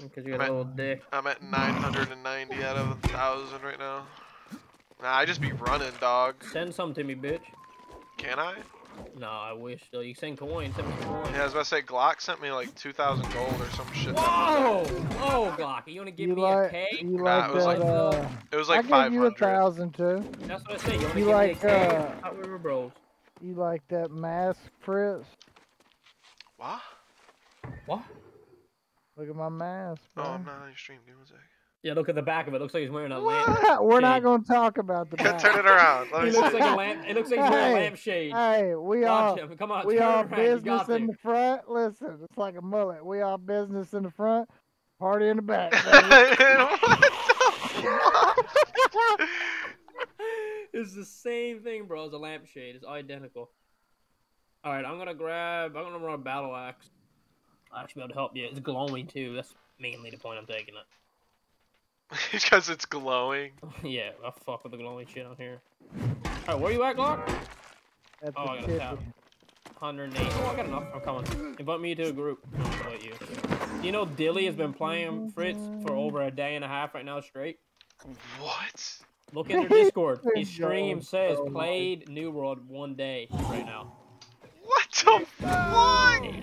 Because you got a at- little dick. I'm at 990 out of a thousand right now. Nah, I just be running, dog. Send some to me, bitch. Can I? No, I wish though. You send coins. Send me some coins. Yeah, I was about to say Glock sent me like 2,000 gold or some shit. that Whoa! Whoa, Glock. You wanna give you me like, a K? You Nah, like it was that, like- uh, It was I like give you a thousand too. That's what I say. You wanna You give like, me a K? uh, Hot River Bros. You like that mask, Fritz? What? What? Look at my mask, Bro. Oh, bro. I'm not on your stream. Give me a sec. Yeah, look at the back of it. Looks like he's wearing a lamp. What? We're not gonna talk about the back. Turn it around. Let He looks see. like a lamp. It looks like he's wearing a Hey, lampshade. Hey, we all Watch him. Come on, we turn all around. Business in this. the front. Listen, it's like a mullet. We all business in the front, party in the back. baby. the it's the same thing, bro. It's a lampshade. It's identical. All right, I'm gonna grab. I'm gonna run a battle axe. I actually be able to help you. It's glowing too. That's mainly the point I'm taking it. because it's glowing. yeah, I fuck with the glowing shit on here. All right, where are you at, Glock? At Oh, I got a tap. kitchen. 108. Oh, I got enough. I'm coming. Invite me to a group. I'll invite you. You know, Dilly has been playing Fritz for over a day and a half right now straight. What? Look at their Discord. His Good stream says played New World one day right now. What the fuck?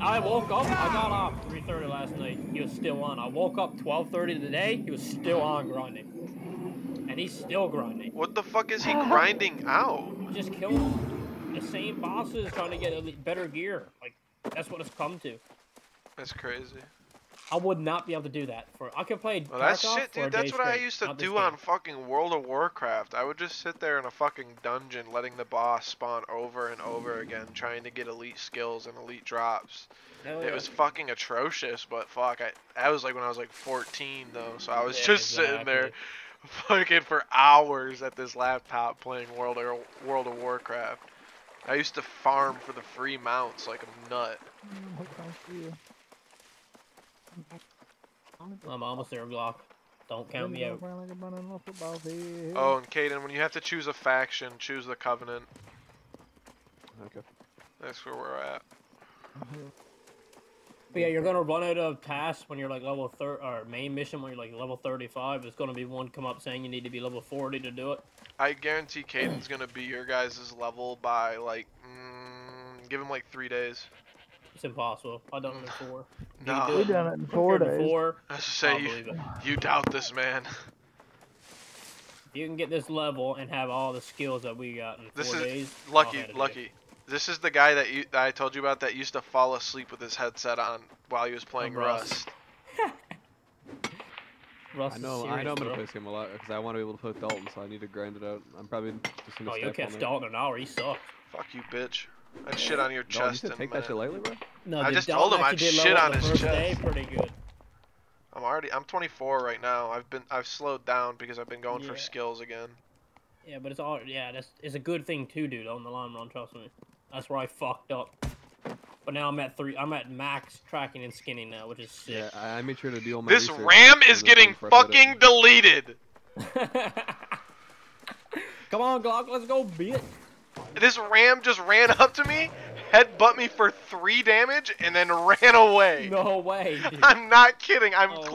I woke up. I got off 3:30 last night. He was still on. I woke up 12:30 today. He was still on grinding, and he's still grinding. What the fuck is he grinding out? Just killing the same bosses, trying to get a better gear. Like that's what it's come to. That's crazy. I would not be able to do that for. I could play. Well, that's shit, dude. That's day what I used to not this do on fucking World of Warcraft. I would just sit there in a fucking dungeon, letting the boss spawn over and over again, trying to get elite skills and elite drops. Hell It yeah. was fucking atrocious, but fuck, I that was like when I was like 14 though, so I was Yeah, just sitting there fucking for hours at this laptop playing World of World of Warcraft. I used to farm for the free mounts like a nut. Thank you. I'm almost there, Glock. Don't count me out. Oh, and Caden, when you have to choose a faction, choose the Covenant. Okay. That's where we're at. But yeah, you're gonna run out of tasks when you're like level thir or main mission when you're like level 35. It's gonna be one come up saying you need to be level 40 to do it. I guarantee Caden's gonna be your guys' level by like, mm, give him like three days. It's impossible. I done it before. You Nah. can do We it done it in four quicker days. Before, I was just say you, you doubt this man. If you can get this level and have all the skills that we got in four This is days. I'll lucky, hand it to you. lucky. This is the guy that, you, that I told you about that used to fall asleep with his headset on while he was playing Rust. Rust. Russ I is know, I know I'm gonna bro. play this game a lot because I want to be able to play Dalton, so I need to grind it out. I'm probably just gonna Oh, stay you up catch all night. Dalton an hour. He sucks. Fuck you, bitch. I'd shit on your Dalton, you chest should in a take that shit minute. lightly, bro. No, I the just Dalton told him I'd actually did shit level on the his first chest. Day, pretty good. I'm already, I'm 24 right now. I've been, I've slowed down because I've been going for skills again. Yeah, but it's all yeah. That's it's a good thing too, dude. On the long run, trust me. That's where I fucked up. But now I'm at three. I'm at max tracking and skinning now, which is sick. Yeah, I, I made sure to do all my This RAM is getting thing before I played it. fucking deleted. Come on, Glock, let's go, bitch. This ram just ran up to me, headbutt me for three damage, and then ran away. No way. Dude. I'm not kidding. I'm Oh, clipping